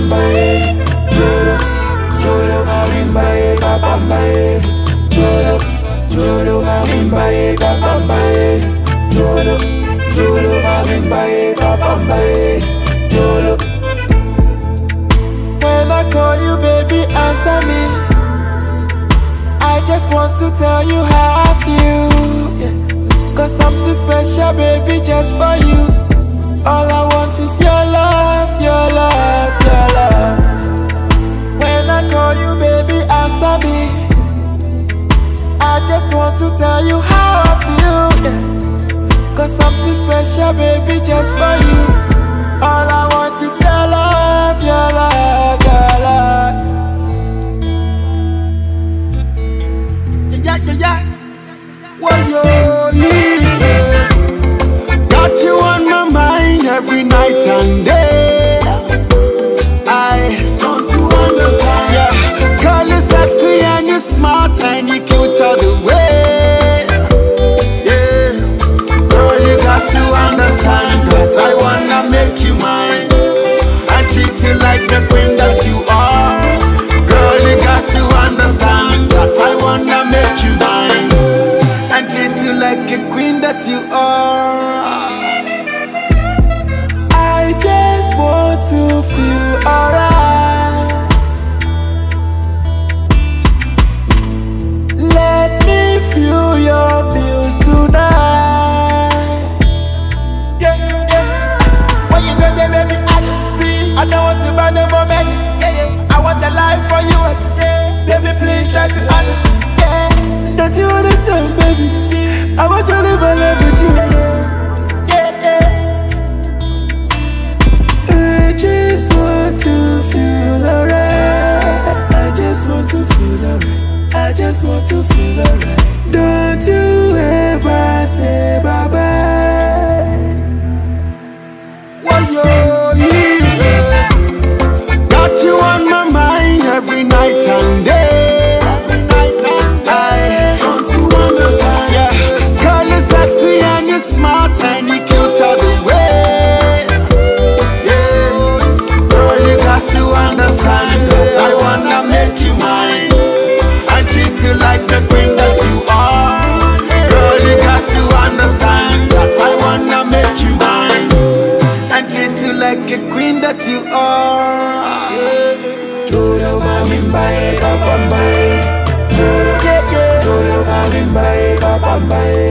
papambaye Juro, juro mawimbaye papambaye Juro, juro mawimbaye papambaye Juro, juro mawimbaye papambaye Juro When I call you baby answer me. I just want to tell you how I feel. Cause something special baby just for you. All I want is your love. do something special, baby, just for you. All I want is your love, your love, your love. Yeah, yeah, yeah. yeah. Well, yo, yeah. Got you on my mind every night and day. alright. Let me feel your bills tonight. Yeah, yeah. When you know they make me act speed, I don't want to buy no more medicine. Yeah, yeah. I want a life for you. Yeah. Baby, please try to understand. Yeah. Don't you understand, baby? I want to live and live with you. night and day. Bye, bye, bye. Yeah, yeah. Solo va bien.